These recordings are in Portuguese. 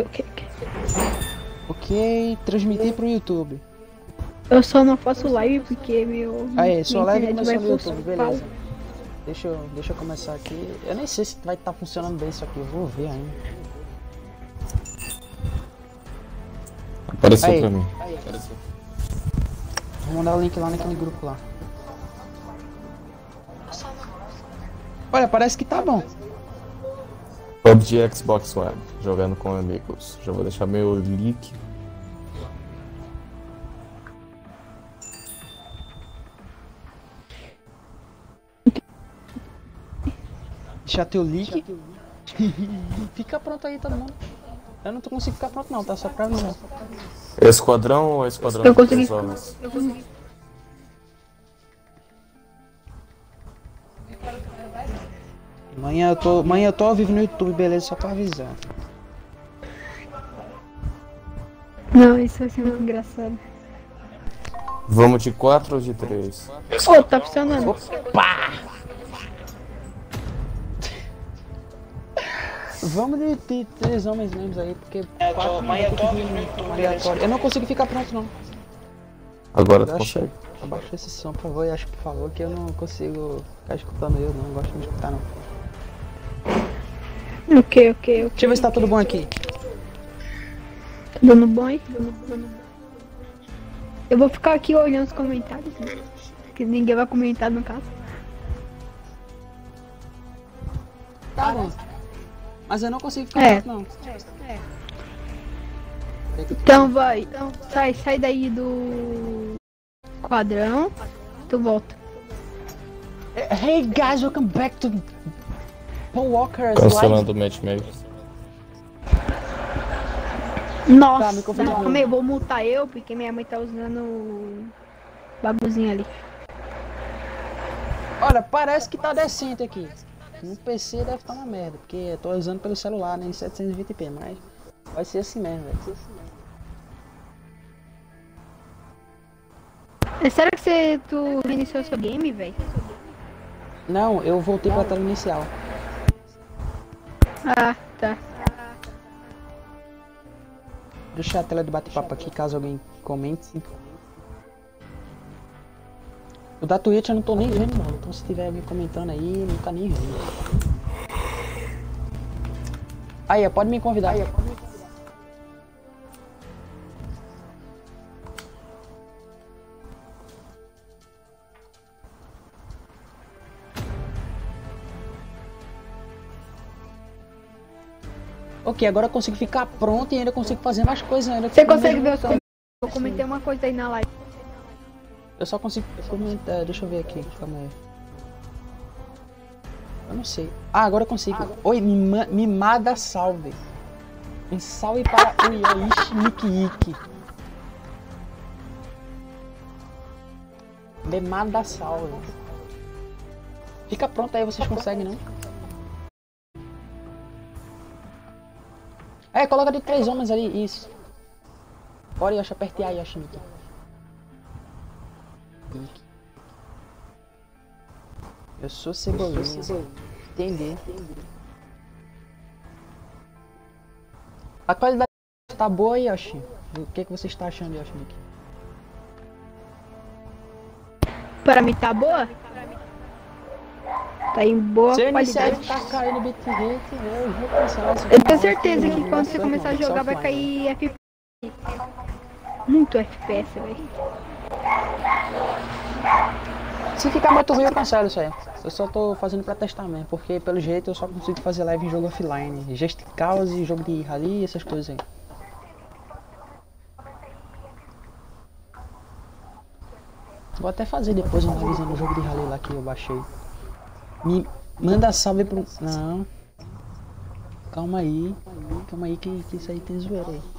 Ok, ok, ok. Ok, transmitir pro YouTube. Eu só não faço live porque meu. Aí, sua minha live começou vai no YouTube, pau. beleza. Deixa eu, deixa eu começar aqui. Eu nem sei se vai estar funcionando bem isso aqui, eu vou ver ainda. Apareceu Aí. pra mim. Vou mandar o link lá naquele grupo lá. Olha, parece que tá bom. PUBG Xbox One, jogando com amigos. Já vou deixar meu link. Deixar teu link. Fica pronto aí, todo mundo. Eu não tô conseguindo ficar pronto não, tá? Só pra avisar. Esquadrão ou esquadrão Eu de consegui. Eu consegui. Amanhã eu tô, amanhã eu tô ao vivo no YouTube, beleza? Só pra avisar. Não, isso vai ser muito engraçado. Vamos de 4 ou de 3? Ô, tá funcionando. Vamos de, de três homens mesmo aí, porque quatro amanhã eu tô aleatório. Eu não consigo ficar pronto não. Agora tu Eu achei. consegue. Abaixa esse som, por favor, e acho por favor que eu não consigo ficar escutando eu, não, não gosto de escutar não. Ok, ok, ok. Deixa eu ver se tá tudo bom aqui. Tá dando bom aí? Dando bom, dando bom. Eu vou ficar aqui olhando os comentários, né? Que ninguém vai comentar no caso. Tá bom. Mas eu não consigo ficar É. pronto não. Então vai. Então, sai, sai daí do quadrão. Tu volta. Hey guys, welcome back to Paul Walker's Live. Cancelando o matchmaker. Nossa, Tá, não, calma aí, eu vou multar eu, porque minha mãe tá usando o babuzinho ali. Olha, parece que tá decente aqui. No PC deve estar uma merda, porque eu tô usando pelo celular, né, em 720p, mas vai ser assim mesmo, velho. É sério que você, tu reiniciou seu game, velho? Não, eu voltei pra tela inicial. Ah, tá. Deixa a tela de bate-papo aqui, caso alguém comente. O da Twitch eu não tô nem vendo, não. Então se tiver alguém comentando aí, não tá nem vendo. Aí, pode me convidar. Aí, pode Ok, agora eu consigo ficar pronto e ainda consigo fazer mais coisas ainda. Você consegue ver comentários? Eu comentei uma coisa aí na live. Eu só consigo comentar. Deixa eu ver aqui. Calma aí. Eu não sei. Ah, agora eu consigo. Oi, mima, mimada salve. Um salve para o Yoichi Nikiki. Mimada salve. Fica pronto aí, vocês conseguem, não? É, coloca de três homens ali, isso. Bora, Yoshi, aperte aí, Yoshi Nikiki. Eu sou cebolinha. Entendi. A qualidade tá boa, Yoshi. O que, que você está achando, Yoshi? Nick? Para mim tá boa? Tá em boa Se qualidade. tá caindo bitrate, eu vou cancelar Eu tenho certeza que quando você começar a jogar vai cair FPS. Muito FPS, velho. Se ficar muito ruim, eu cancelo isso aí. Eu só tô fazendo pra testar mesmo, porque pelo jeito eu só consigo fazer live em jogo offline. Just Cause, jogo de rally, essas coisas aí. Vou até fazer depois uma livezinha no jogo de rally lá que eu baixei. Me manda salve pro. Não. Calma aí. Calma aí que, que isso aí tem zoeira aí.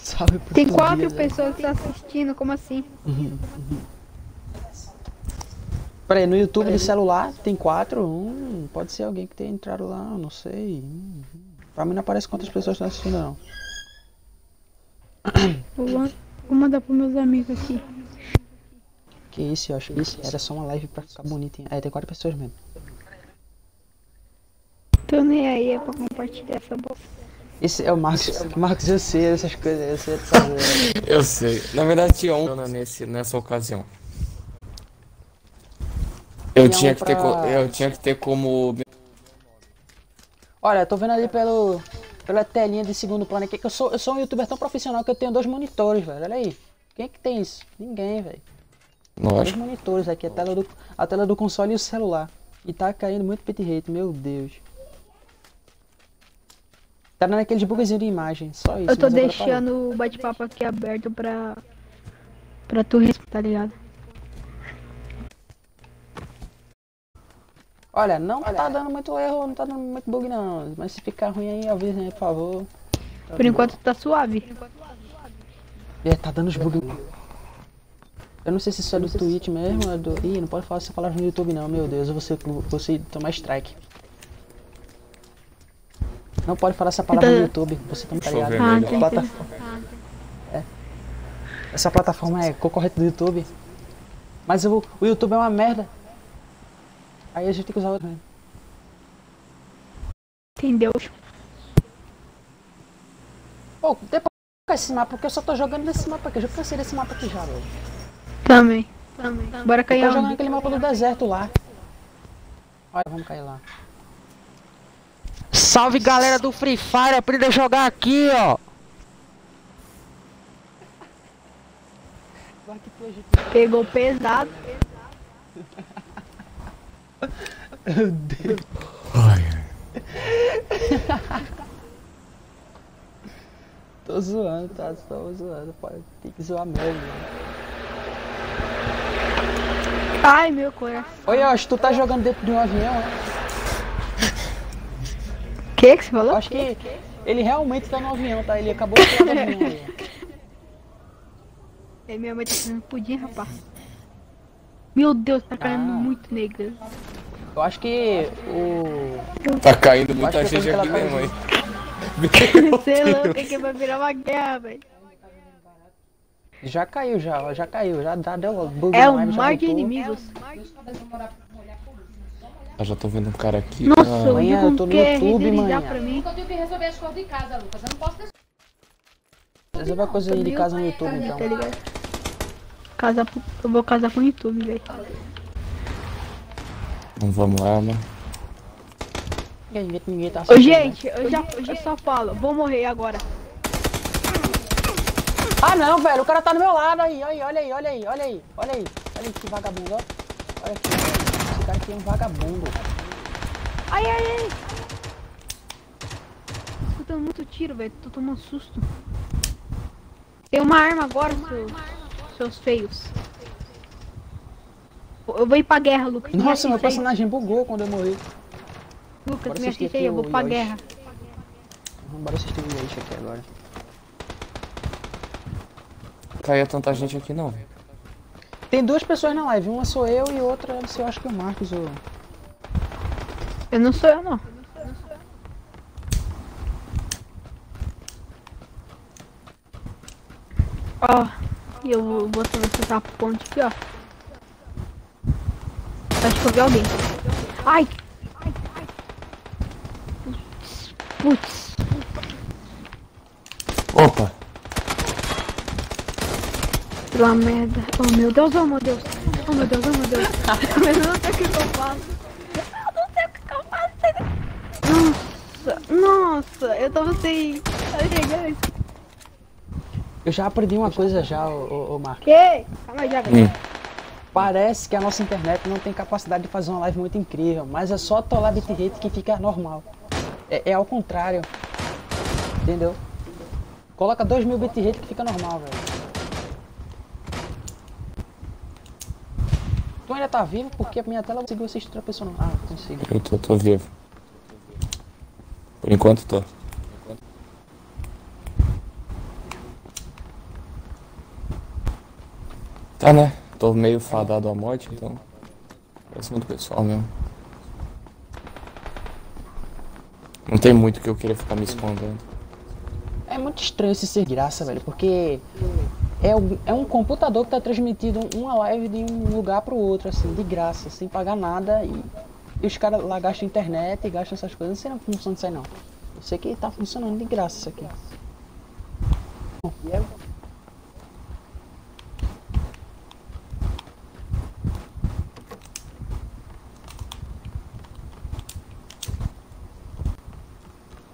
Salve pro Tem quatro Tobias aí. pessoas assistindo, como assim? Peraí, no YouTube do celular tem quatro. Hum, pode ser alguém que tenha entrado lá, não sei. Hum, pra mim não aparece quantas pessoas estão assistindo não. Vou, vou mandar pros meus amigos aqui. Que isso, eu acho que isso era só uma live pra ficar bonitinha. É, tem quatro pessoas mesmo. Tô nem aí, é pra compartilhar essa bosta. Esse é o Marcos. Marcos, eu sei essas coisas, eu sei. Eu sei. Na verdade tinha um nesse, nessa ocasião. Eu Tinha tinha um que ter, eu tinha que ter como Olha, tô vendo ali pelo, pela telinha de segundo plano aqui que eu sou, eu sou um youtuber tão profissional que eu tenho dois monitores, velho. Olha aí. Quem é que tem isso? Ninguém, velho. Dois monitores aqui, a tela, do, a tela do console e o celular. E tá caindo muito bitrate, meu Deus. Tá dando aqueles bugzinhos de imagem, só isso. Eu tô deixando o bate-papo aqui aberto pra. pra tu responder, tá ligado? Olha, não tá dando muito erro, não tá dando muito bug não. Mas se ficar ruim aí, avisa aí, por favor. Tá Por enquanto tá suave. É, tá dando os bugs. Eu não sei se isso é do Twitch mesmo, é do... Ih, não pode falar essa palavra no YouTube não, meu Deus, eu vou ser, vou ser tomar strike. Não pode falar essa palavra no YouTube, você também tá eu ligado? ver Ah, entendi. Plataforma. É. Essa plataforma é concorrente do YouTube. Mas o, o YouTube é uma merda. Aí a gente tem que usar outra. né? Entendeu? Pô, depois esse mapa, porque eu só tô jogando nesse mapa aqui. Eu já cansei desse mapa aqui já, velho. Também. Também. Bora Eu cair tô jogando aquele mapa do deserto lá. Olha, vamos cair lá. Salve galera do Free Fire, aprenda a jogar aqui, ó. Pegou pesado. Meu Deus. Ai, Tô zoando, tá? Tô zoando, pode. Tem que zoar mesmo, mano. Ai, meu coração. Oi, Yoshi, tu tá jogando dentro de um avião, né? Que que você falou? acho que ele realmente tá no avião, tá? Ele acabou de entrar no avião minha mãe tá fazendo pudim, rapaz. Meu Deus, tá caindo Ah. muito negra. Eu acho que o. tá caindo muita gente é aqui mesmo, tá hein? Sei lá, tem que vai virar uma guerra, velho. Já caiu, já, já caiu, já dá, deu bug É um mar de inimigos. Eu já tô vendo um cara aqui. Nossa, Ah, Manhã, eu tô no quer YouTube, mim. Eu tenho que resolver as coisas de casa, Lucas. Eu não posso deixar. Resolve a coisa de casa no YouTube, então. Tá ligado? Casar Eu vou casar com o YouTube, velho. Então vamos lá, mano. Ninguém, ninguém tá Ô, assistindo, gente, eu já eu só falo, vou morrer agora. né? Ah não, velho, o cara tá do meu lado aí, aí, olha aí, olha aí, olha aí, olha aí, olha aí que vagabundo, ó. Olha aqui, esse cara aqui é um vagabundo. Ai, ai, ai. Tô dando muito tiro, velho. Tô tomando susto. Tem uma arma agora, seus, seus feios. Eu vou ir pra guerra, Lucas. Nossa, meu personagem bugou quando eu morri. Lucas, Bora me assiste aí, eu vou pra Yoshi. guerra. Vamos bora assistir o Yoshi aqui agora. Caía tanta gente aqui não. Tem duas pessoas na live, uma sou eu e outra ser, eu acho que o Marcos ou... Eu não sou eu, não. Ó, e eu vou vou atravessar a ponte aqui, ó. Acho que eu vi alguém. Ai! Ai, ai. Putz. Opa! Pela merda. Oh meu Deus, oh meu Deus. Oh meu Deus, oh meu Deus. Mas eu não sei o que eu faço. Eu não sei o que eu faço. Nossa, nossa, eu tava sem. Elegante. Eu já aprendi uma coisa já, ô, ô, ô Marcos. Que? Calma aí, já, velho. Hum. Parece que a nossa internet não tem capacidade de fazer uma live muito incrível, mas é só atolar bitrate que fica normal. É, é ao contrário. Entendeu? Coloca 2000 bitrate que fica normal, velho. Tu ainda tá vivo porque a minha tela conseguiu assistir outra pessoa não. Ah, consigo. Eu tô, tô vivo. Por enquanto tô. Tá, né? Tô meio fadado à morte, então. Pra cima do pessoal mesmo. Não tem muito que eu queira ficar me escondendo. É muito estranho esse ser de graça, velho, porque É um, é um computador que tá transmitindo uma live de um lugar pro outro, assim, de graça, sem pagar nada. E, e os caras lá gastam internet e gastam essas coisas. Não sei não funciona isso aí não. Eu sei que tá funcionando de graça isso aqui. Bom, e é-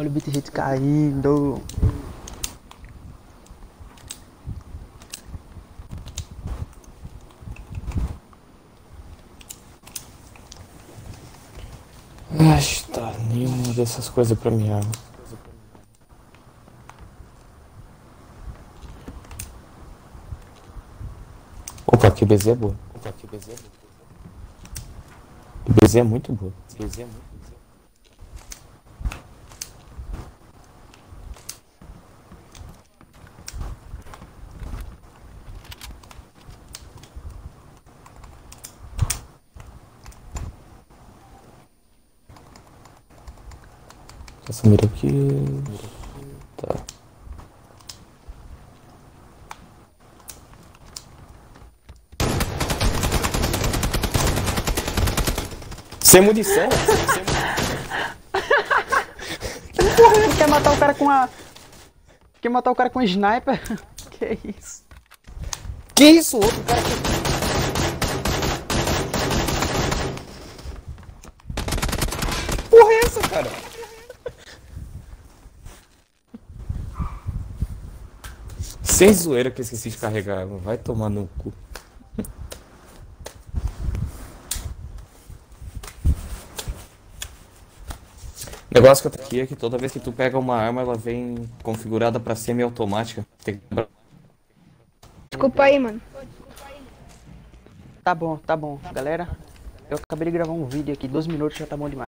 Olha o BitHit caindo. Ai, tá nenhuma dessas coisas pra mim. água. Opa, que BZ é boa. Opa, que BZ é boa. Que BZ é muito boa. BZ é muito boa. Essa mira aqui. Tá. Sem munição? Quer matar o cara com a. Quer matar o cara com a sniper? que isso? Que isso? Outro cara que. Porra é essa, cara? Sem zoeira que eu esqueci de carregar. Vai tomar no cu. O negócio que eu tenho aqui é que toda vez que tu pega uma arma, ela vem configurada pra semi-automática. Tem que Desculpa aí, mano. Tá bom, tá bom. Galera, eu acabei de gravar um vídeo aqui, dois minutos já tá bom demais.